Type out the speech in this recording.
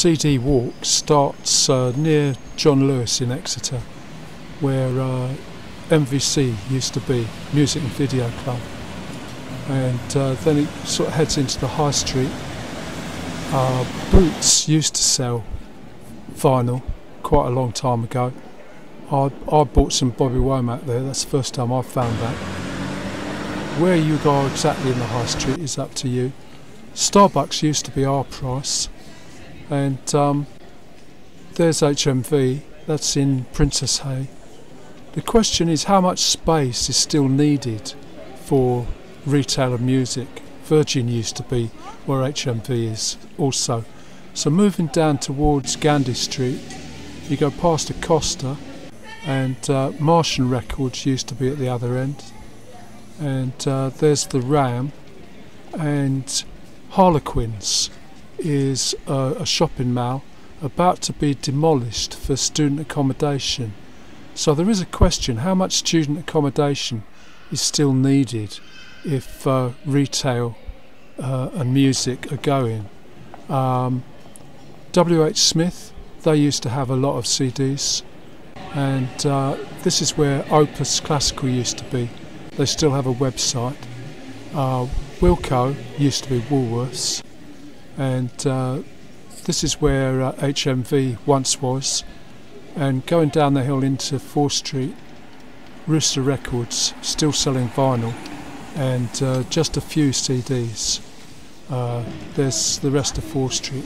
CD walk starts uh, near John Lewis in Exeter, where uh, MVC used to be, Music and Video Club. And uh, then it sort of heads into the high street. Uh, Boots used to sell vinyl quite a long time ago. I, I bought some Bobby Womack there, that's the first time I found that. Where you go exactly in the high street is up to you. Starbucks used to be our price, and um, there's HMV, that's in Princesshay. The question is how much space is still needed for retail of music. Virgin used to be where HMV is also. So moving down towards Gandy Street, you go past a Costa, and uh, Martian Records used to be at the other end, and uh, there's the Ram, and Harlequins is a, a shopping mall about to be demolished for student accommodation. So there is a question: how much student accommodation is still needed if uh, retail uh, and music are going? Um, W.H. Smith, they used to have a lot of CDs, and uh, this is where Opus Classical used to be. They still have a website. Uh, Wilko used to be Woolworths, and uh, this is where uh, HMV once was. And going down the hill into Fore Street, Rooster Records, still selling vinyl, and uh, just a few CDs. Uh, there's the rest of Fore Street.